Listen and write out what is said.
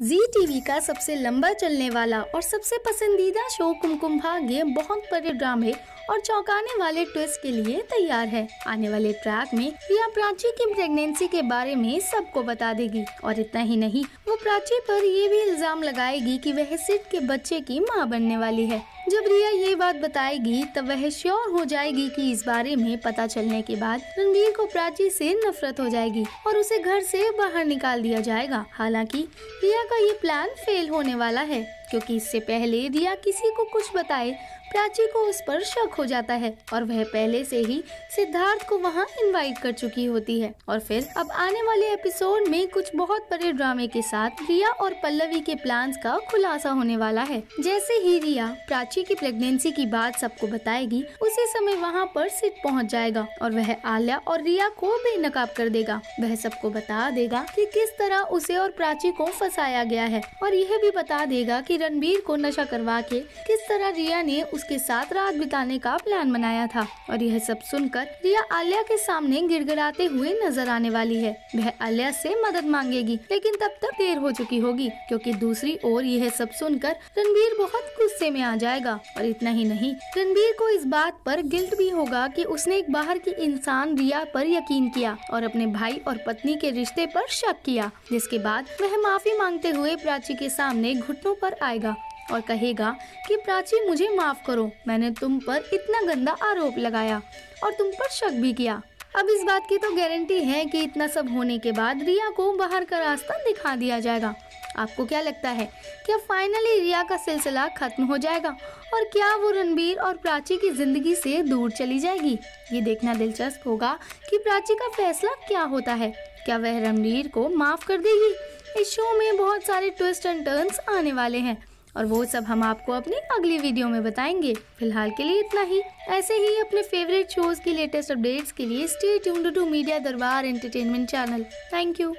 जी TV का सबसे लंबा चलने वाला और सबसे पसंदीदा शो कुमकुम भाग्य बहुत बड़े ड्रामे और चौंकाने वाले ट्विस्ट के लिए तैयार है। आने वाले ट्रैक में रिया प्राची की प्रेगनेंसी के बारे में सबको बता देगी। और इतना ही नहीं, वो प्राची पर ये भी इल्ज़ाम लगाएगी कि वह सिट के बच्चे की माँ बनने वाली है। जब रिया ये बात बताएगी, तब वह श्योर हो जाएगी कि इस बारे में पता चलने के बाद रणबीर को प्राची से नफरत हो जाएगी और उसे घर से बाहर निकाल दिया जाएगा। हालाँकि, रिया का ये प्लान फेल होने वाला है। क्योंकि इससे पहले रिया किसी को कुछ बताए, प्राची को उस पर शक हो जाता है और वह पहले से ही सिद्धार्थ को वहाँ इनवाइट कर चुकी होती है। और फिर अब आने वाले एपिसोड में कुछ बहुत बड़े ड्रामे के साथ रिया और पल्लवी के प्लान्स का खुलासा होने वाला है। जैसे ही रिया प्राची की प्रेगनेंसी की बात सबको बताएगी, उसी समय वहाँ पर सिट पहुँच जाएगा और वह आलिया और रिया को बेनकाब कर देगा। वह सबको बता देगा कि किस तरह उसे और प्राची को फंसाया गया है और यह भी बता देगा कि रणबीर को नशा करवा के किस तरह रिया ने उसके साथ रात बिताने का प्लान बनाया था? और यह सब सुनकर रिया आलिया के सामने गिड़गिड़ाते हुए नज़र आने वाली है। वह आलिया से मदद मांगेगी, लेकिन तब तक देर हो चुकी होगी, क्योंकि दूसरी ओर यह सब सुनकर रणबीर बहुत गुस्से में आ जाएगा। और इतना ही नहीं, रणबीर को इस बात पर गिल्ट भी होगा कि उसने एक बाहर की इंसान रिया पर यकीन किया और अपने भाई और पत्नी के रिश्ते पर शक किया, जिसके बाद वह माफ़ी मांगते हुए प्राची के सामने घुटनों पर आएगा और कहेगा कि, प्राची, मुझे माफ़ करो। मैंने तुम पर इतना गंदा आरोप लगाया और तुम पर शक भी किया। अब इस बात की तो गारंटी है कि इतना सब होने के बाद रिया को बाहर का रास्ता दिखा दिया जाएगा। आपको क्या लगता है, क्या फाइनली रिया का सिलसिला खत्म हो जाएगा और क्या वो रणबीर और प्राची की ज़िंदगी से दूर चली जाएगी? ये देखना दिलचस्प होगा कि प्राची का फैसला क्या होता है। क्या वह रणबीर को माफ़ कर देगी? इस शो में बहुत सारे ट्विस्ट एंड टर्न्स आने वाले हैं। और वो सब हम आपको अपनी अगली वीडियो में बताएँगे। फ़िलहाल के लिए इतना ही। ऐसे ही अपने फेवरेट शोज़ की लेटेस्ट अपडेट्स के लिए stay tuned to media Darbar entertainment channel thank you